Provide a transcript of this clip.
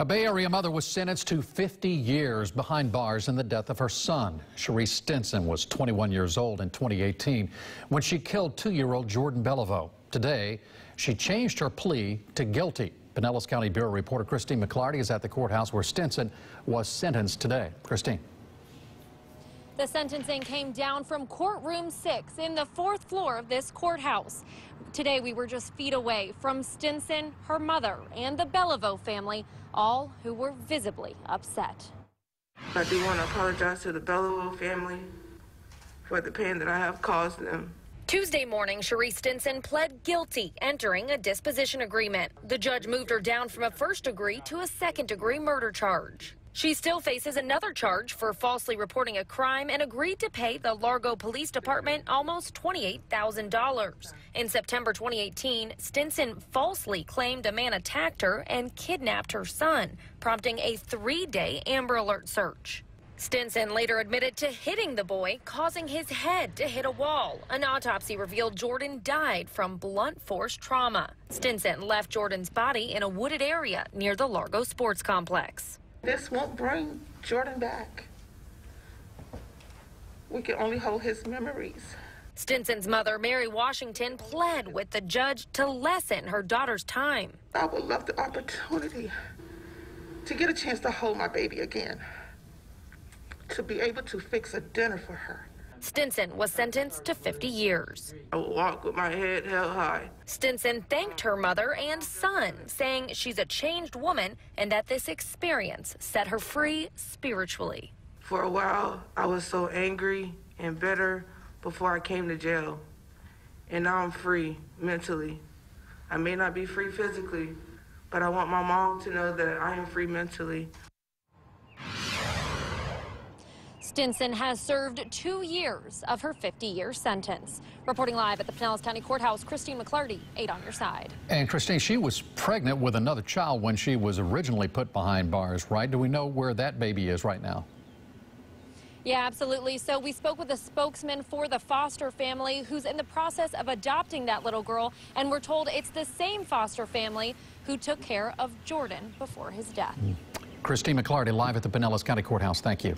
A Bay Area mother was sentenced to 50 years behind bars in the death of her son. Cherise Stinson was 21 years old in 2018 when she killed two-year-old Jordan Belliveau. Today, she changed her plea to guilty. Pinellas County Bureau reporter Christine McClarty is at the courthouse where Stinson was sentenced today. Christine. The sentencing came down from courtroom six in the fourth floor of this courthouse. Today, we were just feet away from Stinson, her mother, and the Belliveau family, all who were visibly upset. I do want to apologize to the Belliveau family for the pain that I have caused them. Tuesday morning, Cherie Stinson pled guilty, entering a disposition agreement. The judge moved her down from a first degree to a second degree murder charge. She still faces another charge for falsely reporting a crime and agreed to pay the Largo Police Department almost $28,000. In September 2018, Stinson falsely claimed a man attacked her and kidnapped her son, prompting a three-day Amber Alert search. Stinson later admitted to hitting the boy, causing his head to hit a wall. An autopsy revealed Jordan died from blunt force trauma. Stinson left Jordan's body in a wooded area near the Largo Sports Complex. This won't bring Jordan back. We can only hold his memories. Stinson's mother, Mary Washington, pled with the judge to lessen her daughter's time. I would love the opportunity to get a chance to hold my baby again, to be able to fix a dinner for her. Stinson was sentenced to 50 years. I would walk with my head held high. Stinson thanked her mother and son, saying she's a changed woman and that this experience set her free spiritually. For a while, I was so angry and bitter before I came to jail. And now I'm free mentally. I may not be free physically, but I want my mom to know that I am free mentally. Stinson has served two years of her 50-year sentence. Reporting live at the Pinellas County Courthouse, Christine McClarty, 8 on your side. And Christine, she was pregnant with another child when she was originally put behind bars, right? Do we know where that baby is right now? Yeah, absolutely. So we spoke with a spokesman for the foster family who's in the process of adopting that little girl, and we're told it's the same foster family who took care of Jordan before his death. Christine McClarty live at the Pinellas County Courthouse. Thank you.